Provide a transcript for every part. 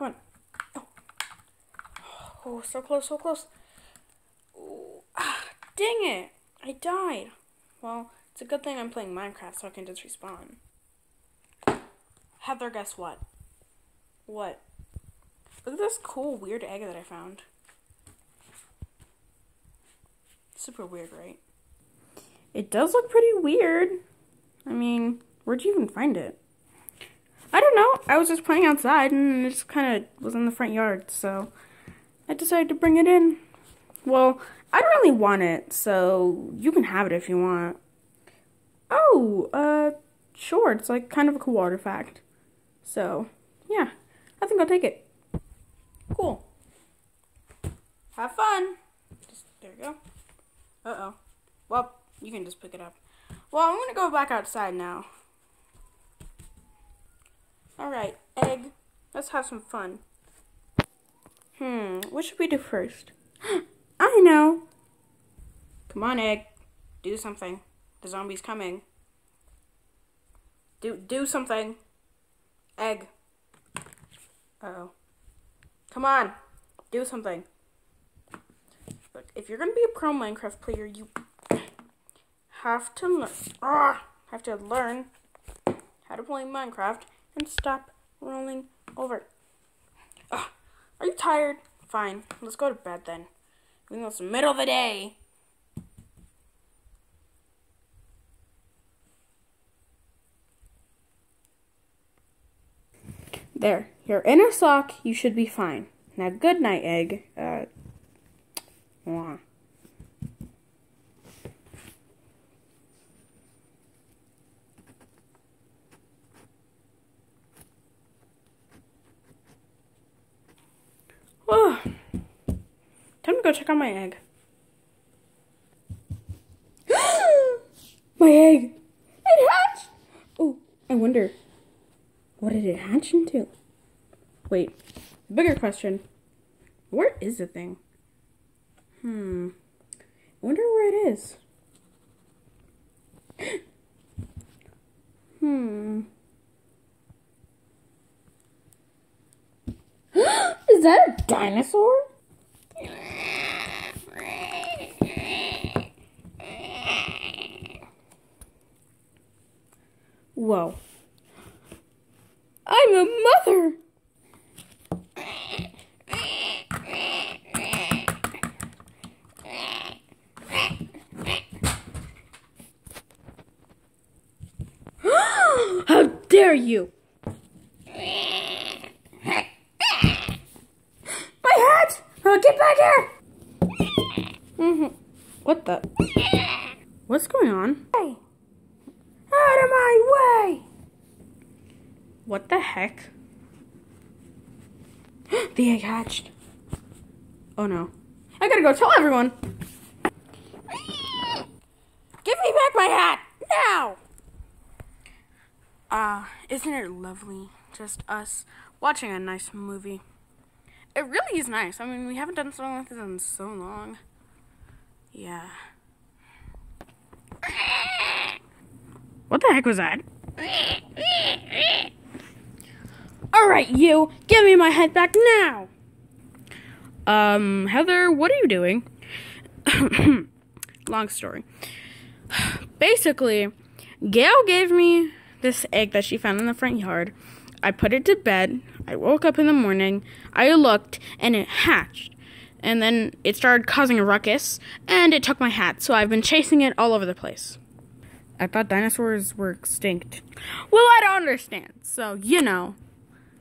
Come on. Oh, oh so close, so close. Ooh, ah, dang it. I died. Well, it's a good thing I'm playing Minecraft so I can just respawn. Heather, guess what? What? Look at this cool, weird egg that I found. Super weird, right? It does look pretty weird. I mean, where'd you even find it? I don't know. I was just playing outside and it just kind of was in the front yard, so I decided to bring it in. Well, I don't really want it, so you can have it if you want. Oh, uh, sure. It's like kind of a cool artifact. So, yeah, I think I'll take it. Cool. Have fun. Just, there you go. Uh-oh. Well, you can just pick it up. Well, I'm gonna go back outside now. Alright, egg. Let's have some fun. Hmm, what should we do first? I know. Come on, egg. Do something. The zombie's coming. Do do something. Egg. Uh oh. Come on. Do something. Look, if you're gonna be a pro Minecraft player, you have to learn. Ah, have to learn how to play Minecraft and stop rolling over. Ah, are you tired? Fine. Let's go to bed then. Even though it's the middle of the day. There. You're in a sock. You should be fine. Now, good night, egg. Uh, mwah. Oh, time to go check on my egg. my egg! It hatched! Oh, I wonder, what did it hatch into? Wait, bigger question. Where is the thing? Hmm. I wonder where it is. hmm. Is that a dinosaur? Whoa. I'm a mother! How dare you! My hat! Get back here! Mm-hmm. What the? What's going on? Hey! Out of my way! What the heck? the egg hatched. Oh no. I gotta go tell everyone! Give me back my hat! Now! Ah, uh, isn't it lovely? Just us watching a nice movie. It really is nice. I mean, we haven't done something like this in so long. Yeah. What the heck was that? Alright, you! Give me my head back now! Um, Heather, what are you doing? Long story. Basically, Gail gave me this egg that she found in the front yard. I put it to bed. I woke up in the morning. I looked, and it hatched. And then it started causing a ruckus, and it took my hat. So I've been chasing it all over the place. I thought dinosaurs were extinct. Well, I don't understand. So, you know,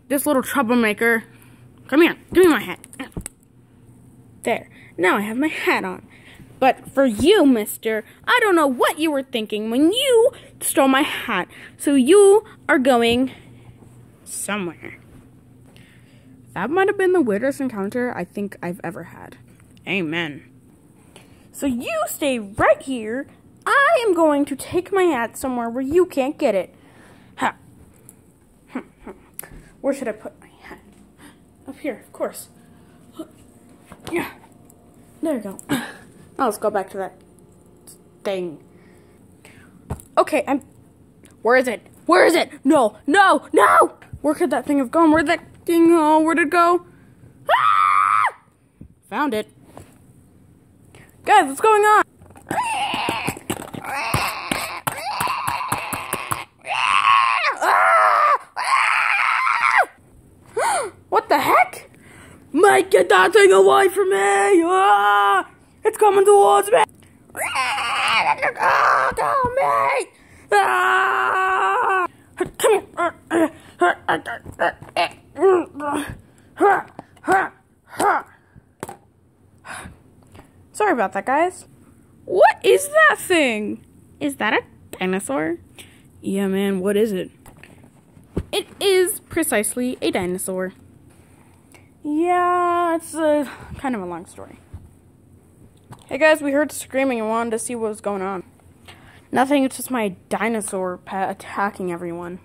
this little troublemaker. Come here. Give me my hat. There. Now I have my hat on. But for you, mister, I don't know what you were thinking when you stole my hat. So you are going somewhere. That might have been the weirdest encounter I think I've ever had. Amen. So you stay right here. I am going to take my hat somewhere where you can't get it. Ha. Where should I put my hat? Up here, of course. Yeah. There we go. Now let's go back to that thing. Okay, I'm. Where is it? Where is it? No, no, no! Where could that thing have gone? Where that looking. Oh, where'd it go? Ah! Found it. Guys, what's going on? what the heck? Mike, get that thing away from me! Ah! It's coming towards me! Ah, go, mate! Ah! Sorry about that, guys. What is that thing? Is that a dinosaur? Yeah, man, what is it? It is precisely a dinosaur. Yeah, it's a kind of a long story. Hey guys, we heard screaming and wanted to see what was going on. Nothing, it's just my dinosaur pet attacking everyone.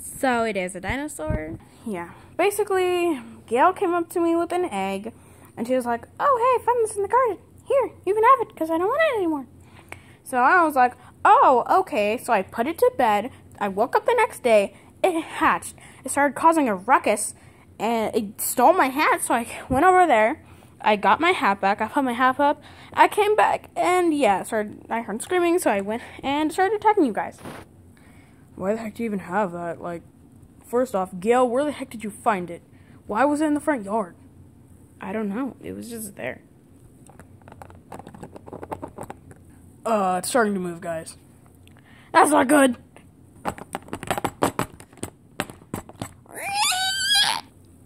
So it is a dinosaur? Yeah. Basically, Gail came up to me with an egg and she was like, Oh, hey, I found this in the garden. Here, you can have it because I don't want it anymore. So I was like, Oh, okay. So I put it to bed. I woke up the next day. It hatched. It started causing a ruckus and it stole my hat. So I went over there. I got my hat back. I put my hat up. I came back and yeah, started. I heard screaming, so I went and started attacking you guys. Why the heck do you even have that? Like, first off, Gail, where the heck did you find it? Why was it in the front yard? I don't know. It was just there. Uh, it's starting to move, guys. That's not good.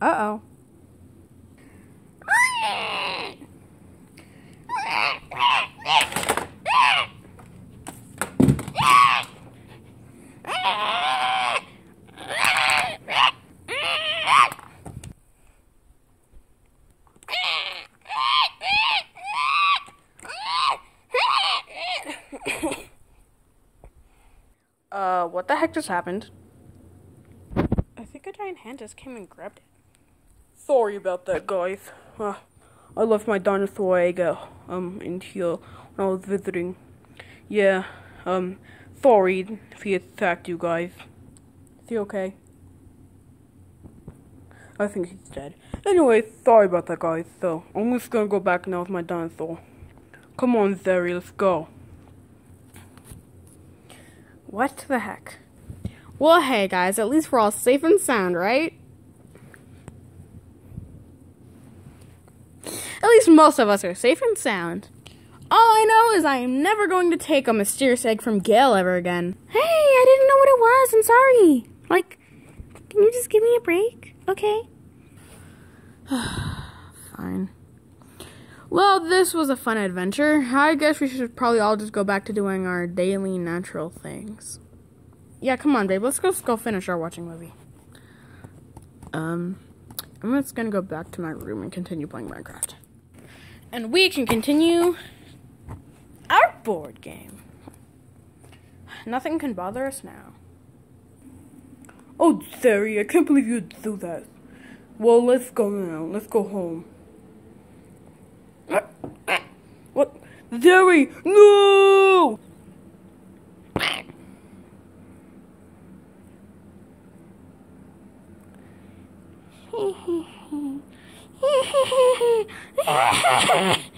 Uh oh. uh, what the heck just happened? I think a giant hand just came and grabbed it. Sorry about that, guys. Uh, I left my dinosaur egg uh, um in here when I was visiting. Yeah, um, sorry if he attacked you guys. Is he okay? I think he's dead. Anyway, sorry about that, guys. So, I'm just gonna go back now with my dinosaur. Come on, Zeri, let's go. What the heck? Well, hey, guys, at least we're all safe and sound, right? At least most of us are safe and sound. All I know is I am never going to take a mysterious egg from Gail ever again. Hey, I didn't know what it was. I'm sorry. Like, can you just give me a break? Okay. Fine. Well, this was a fun adventure. I guess we should probably all just go back to doing our daily natural things. Yeah, come on, babe. Let's go, let's go finish our watching movie. Um, I'm just gonna go back to my room and continue playing Minecraft. And we can continue our board game. Nothing can bother us now. Oh, Zeri, I can't believe you'd do that. Well, let's go now. Let's go home. What? Zeri, no! Ha ha ha ha!